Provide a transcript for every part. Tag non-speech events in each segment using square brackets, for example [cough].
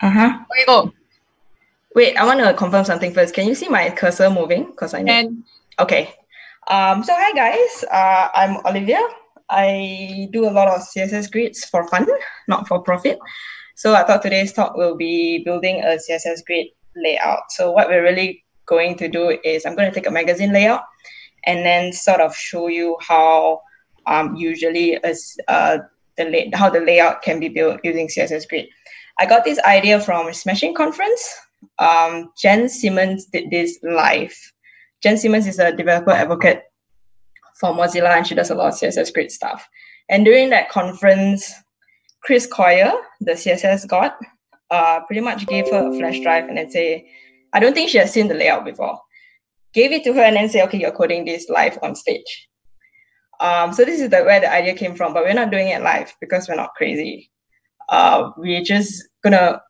Uh-huh. Okay, go. Wait, I want to confirm something first. Can you see my cursor moving? Because I know. And Okay. Um, so hi guys, uh, I'm Olivia. I do a lot of CSS grids for fun, not for profit. So I thought today's talk will be building a CSS grid layout. So what we're really going to do is I'm going to take a magazine layout and then sort of show you how um, usually as uh, the how the layout can be built using CSS grid. I got this idea from a Smashing conference. Um, Jen Simmons did this live. Jen Simmons is a developer advocate for Mozilla and she does a lot of CSS great stuff. And during that conference, Chris Coyier, the CSS god, uh, pretty much gave her a flash drive and then say, I don't think she has seen the layout before. Gave it to her and then say, okay, you're coding this live on stage. Um, so this is the, where the idea came from, but we're not doing it live because we're not crazy. Uh, we're just gonna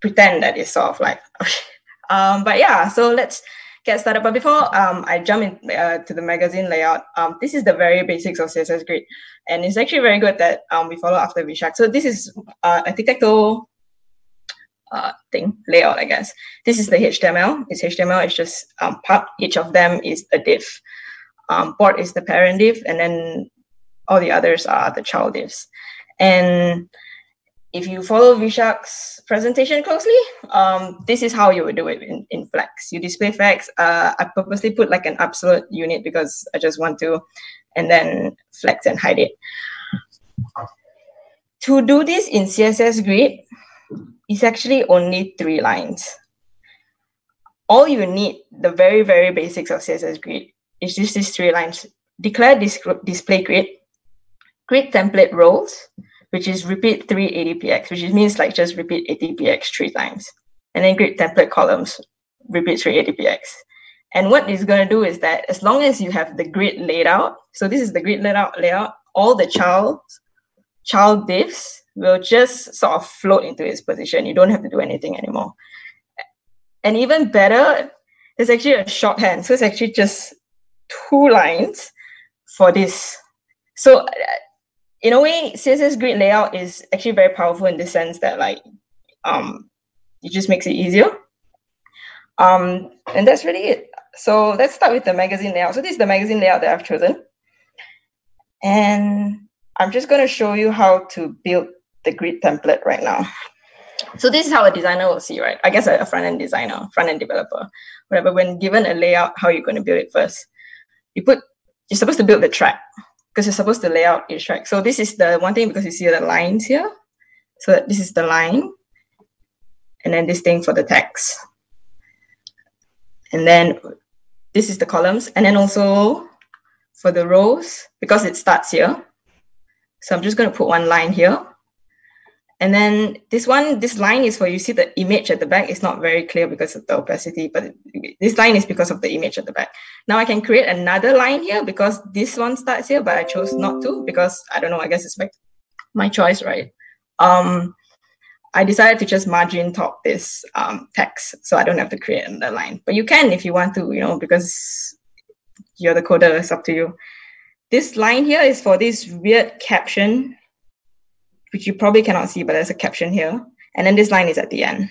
pretend that it's sort of like, [laughs] um, but yeah, so let's get started. But before um, I jump in uh, to the magazine layout, um, this is the very basics of CSS Grid. And it's actually very good that um, we follow after Vishak. So this is uh, a uh, thing, layout, I guess. This is the HTML. It's HTML, it's just um, part. Each of them is a div. Um, board is the parent div, and then all the others are the child divs. And if you follow Vishak's presentation closely, um, this is how you would do it in, in Flex. You display Flex. Uh, I purposely put like an absolute unit because I just want to, and then Flex and hide it. To do this in CSS Grid, it's actually only three lines. All you need, the very, very basics of CSS Grid, is just these three lines. Declare this display grid, grid template rows, which is repeat three 80px, which means like just repeat 80px three times. And then grid template columns, repeat three 80px. And what it's going to do is that as long as you have the grid laid out, so this is the grid layout layout, all the child child divs will just sort of float into its position. You don't have to do anything anymore. And even better, there's actually a shorthand. So it's actually just two lines for this. So in a way, CSS grid layout is actually very powerful in the sense that like um it just makes it easier. Um, and that's really it. So let's start with the magazine layout. So this is the magazine layout that I've chosen. And I'm just going to show you how to build the grid template right now. So this is how a designer will see, right? I guess a, front-end designer, front-end developer, whatever. When given a layout, how you're going to build it first. You put, you're supposed to build the track because you're supposed to lay out each track. So this is the one thing because you see the lines here. So this is the line. And then this thing for the text. And then this is the columns. And then also for the rows, because it starts here. So I'm just going to put one line here. And then this one, this line is for you see the image at the back. It's not very clear because of the opacity, but this line is because of the image at the back. Now I can create another line here because this one starts here, but I chose not to because I don't know, I guess it's my, my choice, right? Um, I decided to just margin top this um, text so I don't have to create another line. But you can if you want to, you know, because you're the coder, it's up to you. This line here is for this weird caption which you probably cannot see, but there's a caption here. And then this line is at the end.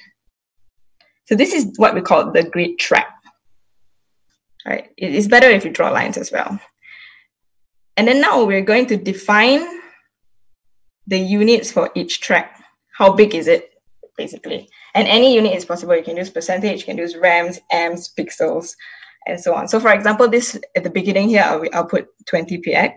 So this is what we call the grid track. Right? It is better if you draw lines as well. And then now we're going to define the units for each track. How big is it, basically? And any unit is possible. You can use percentage, you can use rems, amps, pixels, and so on. So for example, this at the beginning here, I'll, I'll put 20px.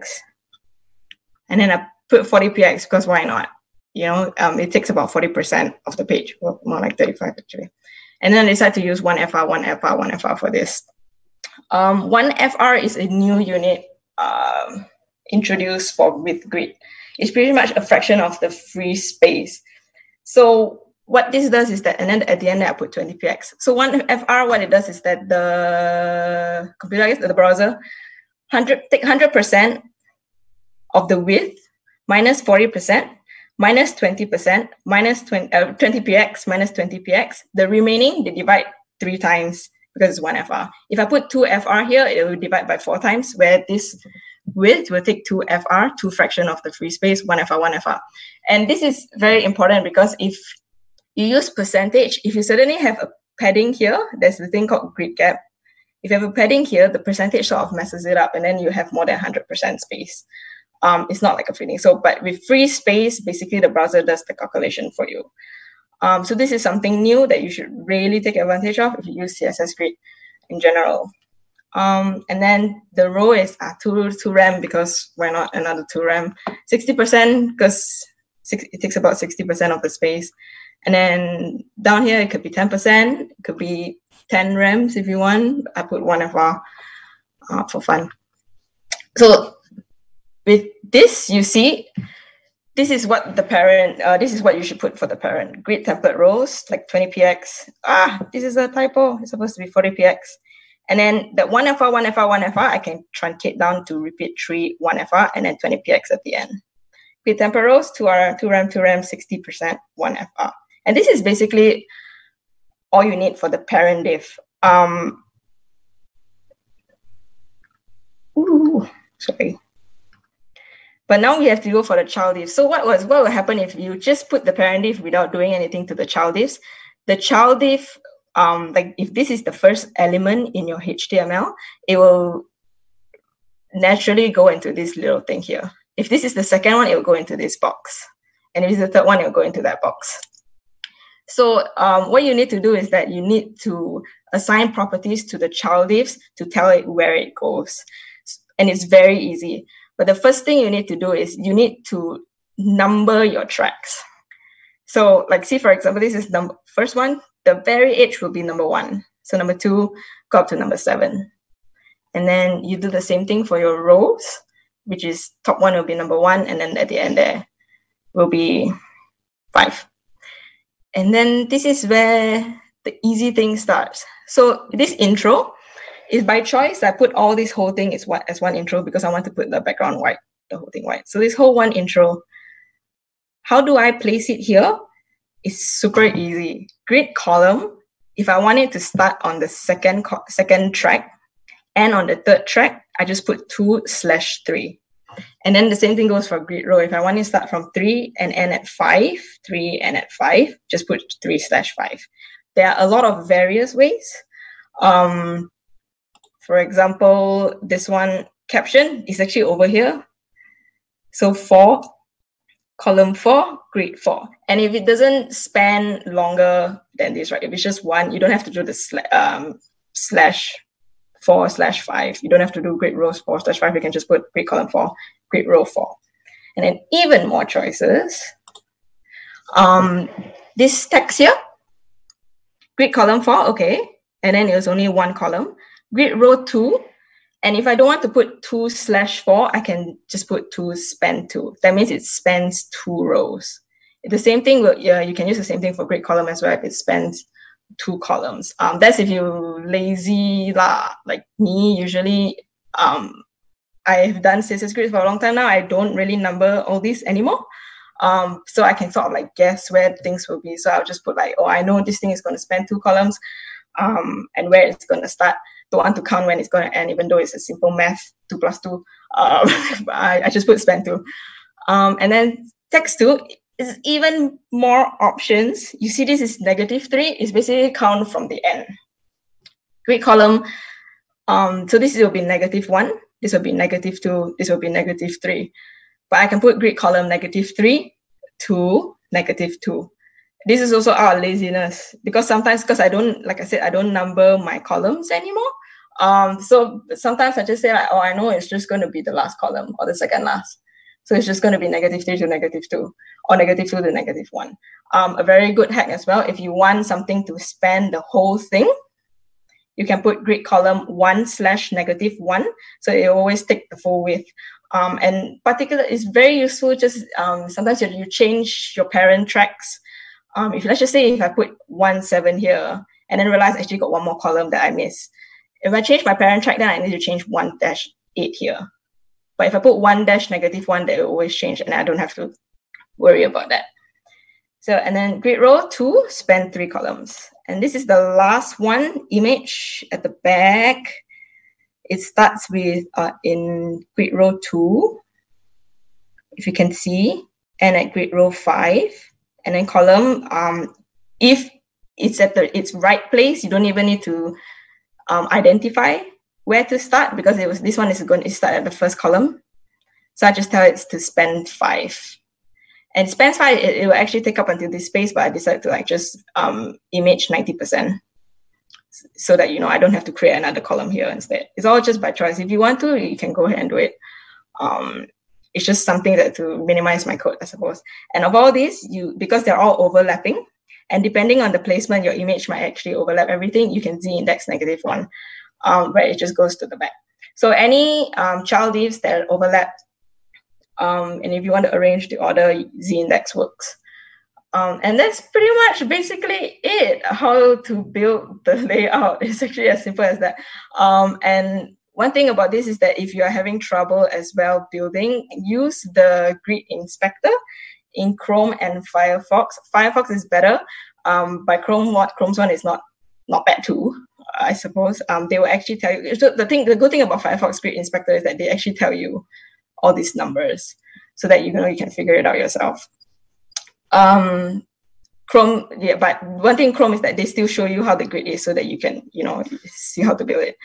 And then I put 40px because why not? You know, um, it takes about 40% of the page, well, more like 35 actually. And then I decided to use one FR, one FR, one FR for this. Um, one FR is a new unit um, introduced for with grid. It's pretty much a fraction of the free space. So what this does is that, and then at the end I put 20px. So one FR, what it does is that the computer, I guess the browser, 100 take 100% of the width minus 40%, minus 20%, minus 20, uh, 20px, minus 20px. The remaining, they divide three times because it's one FR. If I put two FR here, it will divide by four times, where this width will take two FR, two fraction of the free space, one FR, one FR. And this is very important because if you use percentage. If you suddenly have a padding here, there's the thing called grid gap. If you have a padding here, the percentage sort of messes it up and then you have more than 100% space. Um, it's not like a feeling. So, but with free space, basically the browser does the calculation for you. Um, so this is something new that you should really take advantage of if you use CSS Grid in general. Um, and then the row is uh, 2, 2 rem because why not another 2 rem? 60% because it takes about 60% of the space. And then down here, it could be 10%, it could be 10 rems if you want. I put one FR uh, for fun. So with this, you see, this is what the parent, uh, this is what you should put for the parent. Grid template rows, like 20px. Ah, this is a typo. It's supposed to be 40px. And then the 1FR, 1FR, 1FR, I can truncate down to repeat 3, 1FR, and then 20px at the end. Grid template rows, 2 R, 2 rem, 2 rem, 60%, 1FR. And this is basically all you need for the parent div. Um, ooh, sorry. But now we have to go for the child div. So what was what will happen if you just put the parent div without doing anything to the child divs? The child div, um, like if this is the first element in your HTML, it will naturally go into this little thing here. If this is the second one, it will go into this box. And if it's the third one, it will go into that box. So um, what you need to do is that you need to assign properties to the child divs to tell it where it goes. And it's very easy. But the first thing you need to do is you need to number your tracks. So like see, for example, this is number first one, the very edge will be number one. So number two, go up to number seven. And then you do the same thing for your rows, which is top one will be number one, and then at the end there will be five. And then this is where the easy thing starts. So this intro is by choice. I put all this whole thing as one, as one intro because I want to put the background white, the whole thing white. So this whole one intro, how do I place it here? It's super easy. Grid column. If I want it to start on the second second track and on the third track, I just put two slash three. And then the same thing goes for grid row. If I want to start from three and end at five, three and at five, just put three slash five. There are a lot of various ways. Um, for example, this one caption is actually over here. So four, column four, grid four. And if it doesn't span longer than this, right? If it's just one, you don't have to do the sla- um, slash four slash five. You don't have to do grid rows four slash five. You can just put grid column four, grid row four. And then even more choices. Um, this text here, grid column four, okay. And then it was only one column. Grid row two, and if I don't want to put two slash four, I can just put two span two. That means it spans two rows. The same thing, yeah, you can use the same thing for grid column as well. If it spans two columns. Um, that's if you lazy lah. Like me, usually, um, I've done CSS grids for a long time now. I don't really number all these anymore. Um, so I can sort of like guess where things will be. So I'll just put like, oh, I know this thing is going to span two columns, um, and where it's going to start. Don't want to count when it's going to end, even though it's a simple math, two plus two. Um, [laughs] I, I just put span two. Um, and then text two is even more options. You see this is negative three, it's basically count from the end. Grid column, um, so this will be negative one, this will be negative two, this will be negative three. But I can put grid column negative three, two, negative two. This is also our laziness because sometimes, because I don't, like I said, I don't number my columns anymore. Um, so sometimes I just say like, oh, I know it's just going to be the last column or the second last. So it's just going to be negative 3 to negative 2 or negative 2 to negative 1. Um, a very good hack as well, if you want something to span the whole thing, you can put grid column 1 slash negative 1. So it always take the full width. Um, and particular is very useful just um, sometimes you, you change your parent tracks. Um, if let's just say if I put 1 7 here and then realize I actually got one more column that I missed. If I change my parent track, then I need to change 1 dash 8 here. But if I put one dash negative one, they will always change and I don't have to worry about that. So, and then grid row two, span three columns. And this is the last one, image at the back. It starts with uh, in grid row two, if you can see, and at grid row five. And then column, um, if it's at the its right place, you don't even need to um, identify where to start because it was this one is going to start at the first column. So I just tell it to spend five. And spend five, it, it will actually take up until this space, but I decided to like just um, image 90% so that, you know, I don't have to create another column here instead. It's all just by choice. If you want to, you can go ahead and do it. Um, it's just something that to minimize my code, I suppose. And of all these, you because they're all overlapping, and depending on the placement, your image might actually overlap everything. You can z index negative one, um, where it just goes to the back. So any um, child leaves that overlap, um, and if you want to arrange the order, z index works. Um, and that's pretty much basically it. How to build the [laughs] layout is actually as simple as that. Um, and one thing about this is that if you are having trouble as well building, use the grid inspector in Chrome and Firefox. Firefox is better. Um, by Chrome, what Chrome's one is not not bad too. I suppose um, they will actually tell you. So the thing, the good thing about Firefox Grid Inspector is that they actually tell you all these numbers so that you know you can figure it out yourself. Um, Chrome, yeah, but one thing Chrome is that they still show you how the grid is so that you can, you know, see how to build it.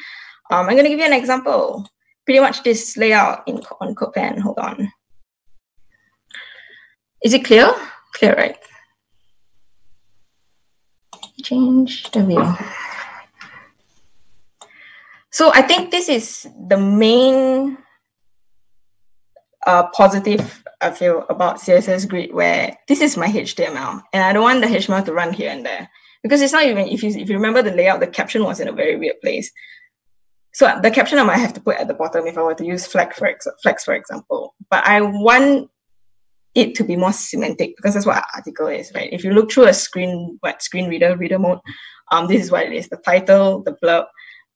Um, I'm going to give you an example. Pretty much this layout in on CodePen. Hold on. Is it clear? Clear, right? Change the view. So I think this is the main uh, positive I feel about CSS Grid where this is my HTML and I don't want the HTML to run here and there because it's not even, if you, if you remember the layout, the caption was in a very weird place. So the caption I might have to put at the bottom if I were to use flex for, ex- flex, for example. But I want it to be more semantic because that's what article is, right? If you look through a screen, what screen reader, reader mode, um, this is what it is: the title, the blurb,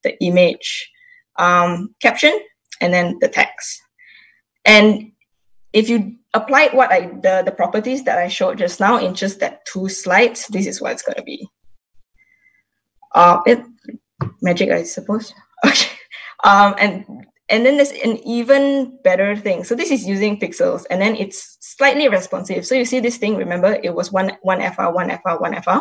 the image, um, caption, and then the text. And if you apply what I the, the properties that I showed just now in just that two slides, this is what it's gonna be. Uh, it magic, I suppose. [laughs] Okay. Um, and and then there's an even better thing. So this is using pixels and then it's slightly responsive. So you see this thing, remember it was one, one FR, one FR, one FR.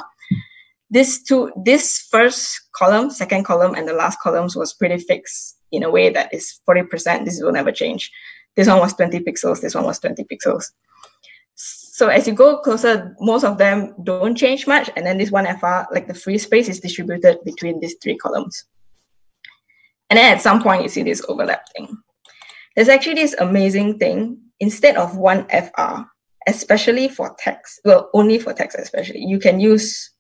This two, this first column, second column, and the last columns was pretty fixed in a way that is 40%. This will never change. This one was 20 pixels, this one was 20 pixels. So as you go closer, most of them don't change much. And then this one FR, like the free space is distributed between these three columns. And then at some point, you see this overlap thing. There's actually this amazing thing. Instead of one FR, especially for text, well, only for text especially, you can use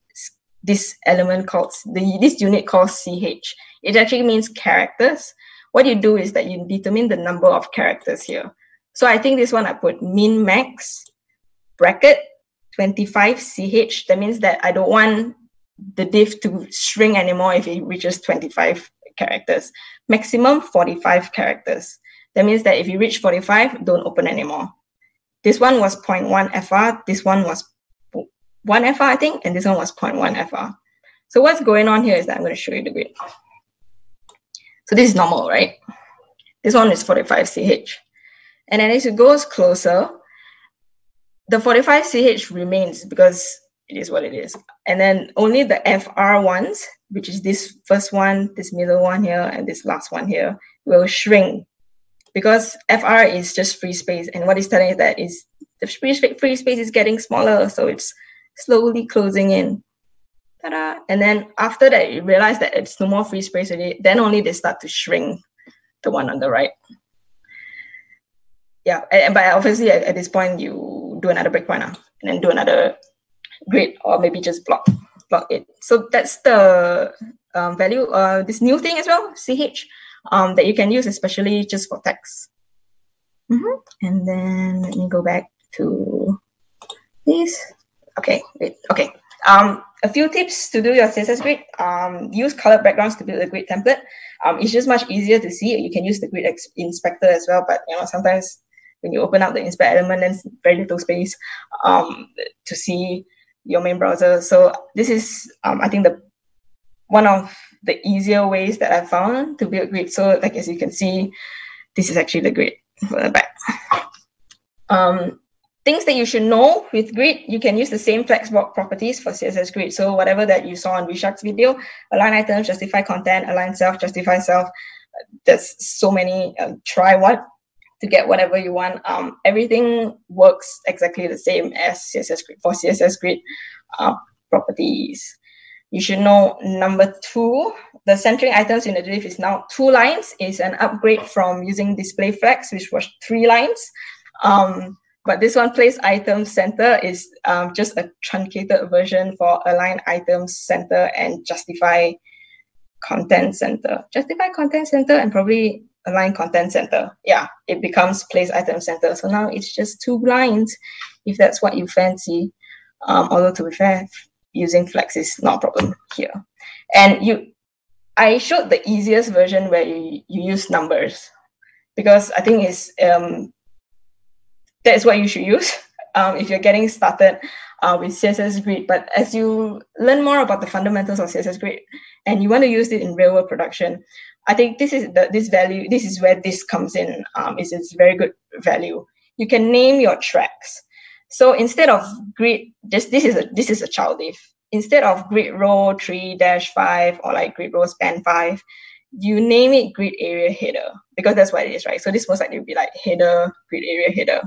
this element called, the, this unit called CH. It actually means characters. What you do is that you determine the number of characters here. So I think this one I put min max bracket 25 CH. That means that I don't want the div to shrink anymore if it reaches 25 characters, maximum 45 characters. That means that if you reach 45, don't open anymore. This one was 0.1 FR, this one was 1 FR, I think, and this one was 0.1 FR. So what's going on here is that I'm going to show you the grid. So this is normal, right? This one is 45 CH. And then as it goes closer, the 45 CH remains because it is what it is. And then only the FR ones, which is this first one, this middle one here, and this last one here, will shrink because FR is just free space. And what it's telling is that is the free, free space is getting smaller, so it's slowly closing in. Ta-da. And then after that, you realize that it's no more free space already, then only they start to shrink the one on the right. Yeah, and, but obviously at, at this point, you do another breakpoint now, ah, and then do another grid or maybe just block block it. So that's the um, value, uh, this new thing as well, CH, um, that you can use especially just for text. Mm -hmm. And then let me go back to this. Okay, wait, okay. Um, a few tips to do your CSS grid. Um, use colored backgrounds to build a grid template. Um, it's just much easier to see. You can use the grid inspector as well, but you know sometimes when you open up the inspect element, there's very little space um, to see your main browser. So this is, um, I think, the one of the easier ways that I found to build grid. So like as you can see, this is actually the grid for the back. Um, things that you should know with grid, you can use the same flexbox properties for CSS grid. So whatever that you saw on Vishak's video, align items, justify content, align self, justify self. There's so many, uh, try what to get whatever you want. Um, everything works exactly the same as CSS grid for CSS grid uh, properties. You should know number two, the centering items in the div is now two lines, is an upgrade from using display flex, which was three lines. Um, but this one, place item center, is um, just a truncated version for align items center and justify content center. Justify content center and probably align content center. Yeah, it becomes place item center. So now it's just two lines if that's what you fancy. Um, although to be fair, using flex is not a problem here. And you, I showed the easiest version where you, you use numbers because I think it's um, that's what you should use [laughs] um, if you're getting started uh, with CSS Grid. But as you learn more about the fundamentals of CSS Grid and you want to use it in real world production, I think this is the this value. This is where this comes in. Um, is it's very good value. You can name your tracks. So instead of grid, just this is a this is a child div. Instead of grid row three dash five or like grid row span five, you name it grid area header because that's what it is, right? So this most likely would be like header grid area header.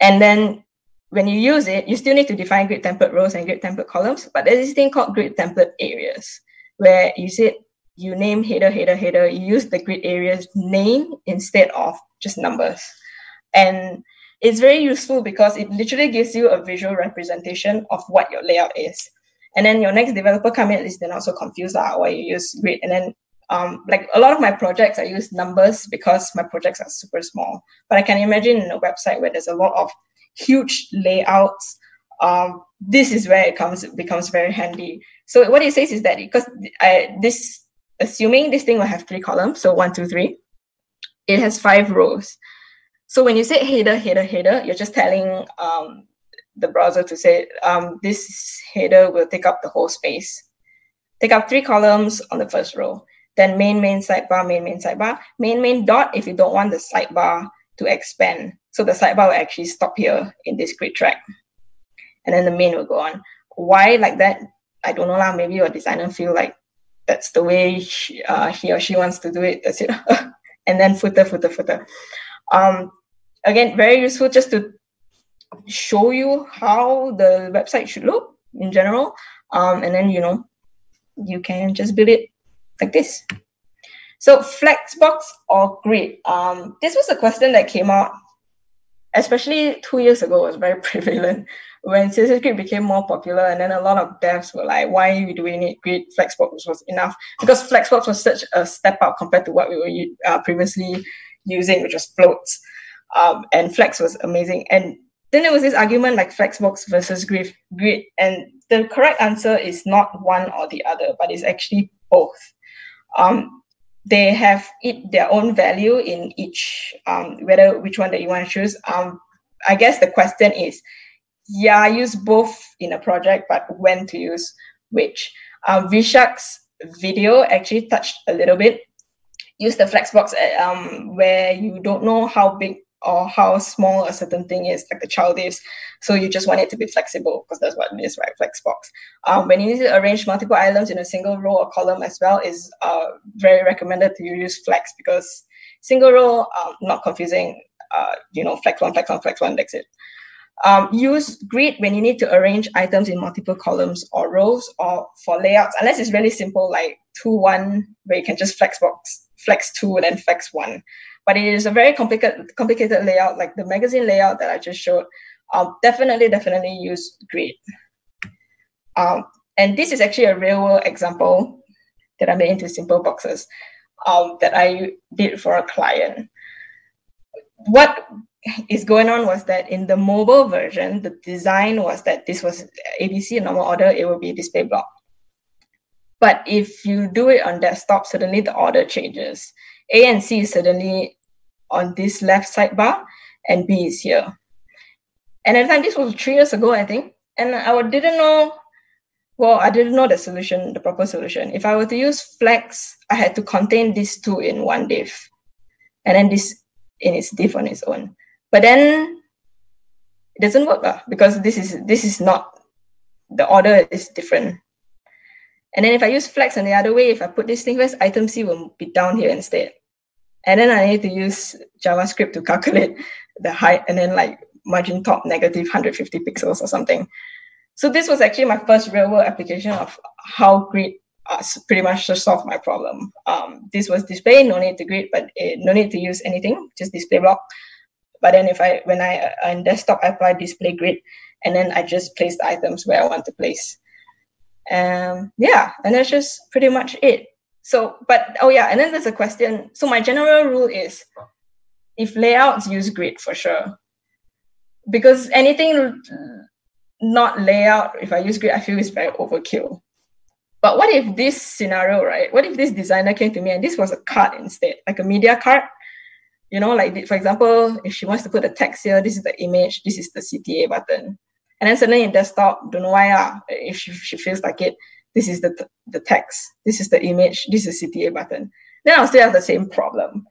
And then when you use it, you still need to define grid template rows and grid template columns, but there's this thing called grid template areas where you said you name header, header, header, you use the grid areas name instead of just numbers. And it's very useful because it literally gives you a visual representation of what your layout is. And then your next developer in is they're not so confused uh, why you use grid. And then um, like a lot of my projects, I use numbers because my projects are super small. But I can imagine in a website where there's a lot of huge layouts, um, this is where it comes it becomes very handy. So what it says is that because I this assuming this thing will have three columns, so one, two, three, it has five rows. So when you say header, header, header, you're just telling um, the browser to say um, this header will take up the whole space. Take up three columns on the first row then main, main, sidebar, main, main, sidebar, main, main dot if you don't want the sidebar to expand. So the sidebar will actually stop here in this grid track. And then the main will go on. Why like that? I don't know lah. Maybe your designer feel like that's the way she, uh, he or she wants to do it. That's it. [laughs] and then footer, footer, footer. Um, again, very useful just to show you how the website should look in general. Um, and then, you know, you can just build it like this. So Flexbox or Grid? Um, this was a question that came out, especially two years ago, was very [laughs] prevalent when CSS Grid became more popular, and then a lot of devs were like, "Why are we doing it? Grid Flexbox was enough because Flexbox was such a step up compared to what we were uh, previously using, which was floats, um, and Flex was amazing. And then there was this argument like Flexbox versus Grid, Grid, and the correct answer is not one or the other, but it's actually both um, they have it their own value in each um, whether which one that you want to choose um, i guess the question is yeah I use both in a project but when to use which um, vishak's video actually touched a little bit use the flexbox at, um, where you don't know how big or how small a certain thing is, like the child is. So you just want it to be flexible because that's what it is, right? Flexbox. Um, when you need to arrange multiple items in a single row or column as well, is uh, very recommended to use flex because single row, um, not confusing. Uh, you know, flex one, flex one, flex one. That's it. Um, use grid when you need to arrange items in multiple columns or rows or for layouts, unless it's really simple, like two one, where you can just flex box, flex two, and then flex one but it is a very complicated complicated layout like the magazine layout that I just showed. Um, definitely, definitely use grid. Um, and this is actually a real world example that I made into simple boxes um, that I did for a client. What is going on was that in the mobile version, the design was that this was ABC, a normal order, it will be a display block. But if you do it on desktop, suddenly the order changes. A and C is suddenly on this left sidebar, and B is here. And at the time, this was three years ago, I think, and I didn't know. Well, I didn't know the solution, the proper solution. If I were to use Flex, I had to contain these two in one div, and then this in its div on its own. But then it doesn't work uh, because this is this is not the order is different. And then if I use flex on the other way, if I put this thing first, item C will be down here instead. And then I need to use JavaScript to calculate [laughs] the height and then like margin top negative 150 pixels or something. So this was actually my first real world application of how grid uh, pretty much just solved my problem. Um, this was display, no need to grid, but it, no need to use anything, just display block. But then if I, when I, uh, on desktop, I apply display grid, and then I just place the items where I want to place. Um, yeah, and that's just pretty much it. So, but, oh yeah, and then there's a question. So my general rule is, if layouts use grid for sure, because anything not layout, if I use grid, I feel is very overkill. But what if this scenario, right? What if this designer came to me and this was a card instead, like a media card? You know, like for example, if she wants to put a text here, this is the image, this is the CTA button. And then suddenly in desktop, don't know why, uh, if she, she feels like it, this is the, the text, this is the image, this is the CTA button. Then I'll still have the same problem.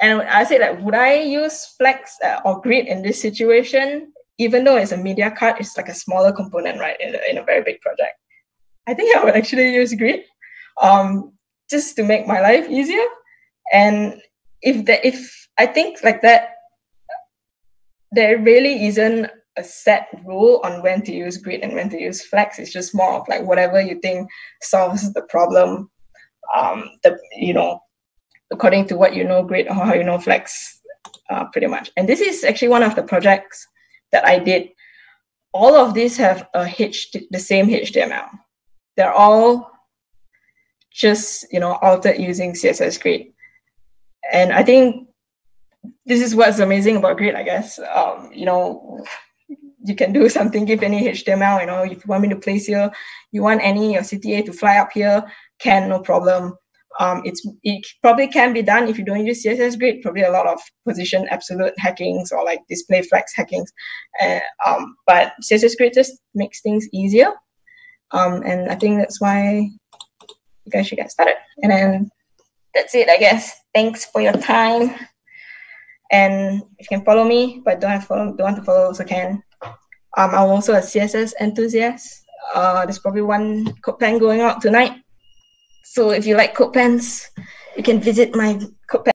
And I say that would I use Flex uh, or Grid in this situation? Even though it's a media card, it's like a smaller component, right, in a, in a very big project. I think I would actually use Grid um, just to make my life easier. And if the, if I think like that, there really isn't a set rule on when to use grid and when to use flex. It's just more of like whatever you think solves the problem. Um, the you know according to what you know grid or how you know flex uh, pretty much and this is actually one of the projects that i did all of these have a H the same html they're all just you know altered using css grid and i think this is what's amazing about grid i guess um, you know you can do something give any html you know if you want me to place here you want any your cta to fly up here can no problem um, it's it probably can be done if you don't use CSS Grid. Probably a lot of position absolute hackings or like display flex hackings, uh, um, but CSS Grid just makes things easier. Um, and I think that's why you guys should get started. And then that's it, I guess. Thanks for your time. And if you can follow me, but don't have follow, don't want to follow, also can. Um, I'm also a CSS enthusiast. Uh, there's probably one CodePen going out tonight. So if you like CodePens, you can visit my CodePen